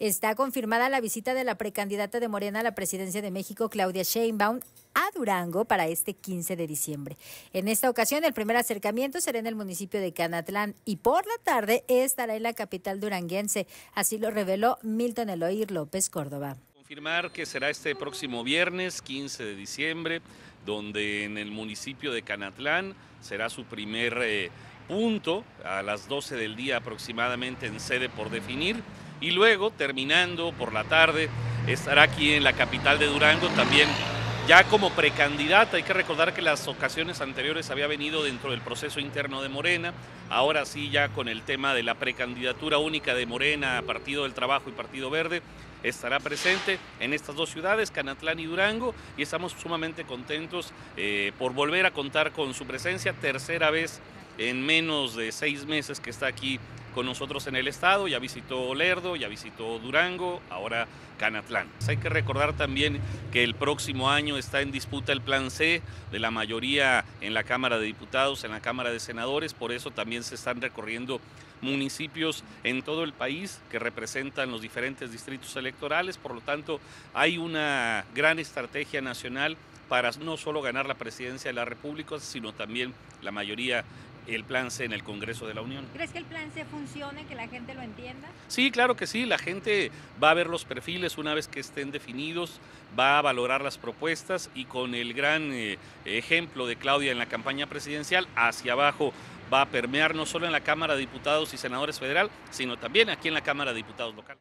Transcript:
Está confirmada la visita de la precandidata de Morena a la presidencia de México, Claudia Sheinbaum, a Durango para este 15 de diciembre. En esta ocasión, el primer acercamiento será en el municipio de Canatlán y por la tarde estará en la capital duranguense. Así lo reveló Milton Eloir López Córdoba. Confirmar que será este próximo viernes, 15 de diciembre, donde en el municipio de Canatlán será su primer eh, punto a las 12 del día aproximadamente en sede por definir y luego, terminando por la tarde, estará aquí en la capital de Durango también ya como precandidata. Hay que recordar que las ocasiones anteriores había venido dentro del proceso interno de Morena, ahora sí ya con el tema de la precandidatura única de Morena, Partido del Trabajo y Partido Verde, estará presente en estas dos ciudades, Canatlán y Durango, y estamos sumamente contentos eh, por volver a contar con su presencia, tercera vez en menos de seis meses que está aquí con nosotros en el estado, ya visitó Lerdo, ya visitó Durango, ahora Canatlán. Hay que recordar también que el próximo año está en disputa el plan C de la mayoría en la Cámara de Diputados, en la Cámara de Senadores, por eso también se están recorriendo municipios en todo el país que representan los diferentes distritos electorales, por lo tanto hay una gran estrategia nacional para no solo ganar la presidencia de la República, sino también la mayoría el plan C en el Congreso de la Unión. ¿Crees que el plan C funcione, que la gente lo entienda? Sí, claro que sí, la gente va a ver los perfiles una vez que estén definidos, va a valorar las propuestas y con el gran eh, ejemplo de Claudia en la campaña presidencial, hacia abajo va a permear no solo en la Cámara de Diputados y Senadores Federal, sino también aquí en la Cámara de Diputados local.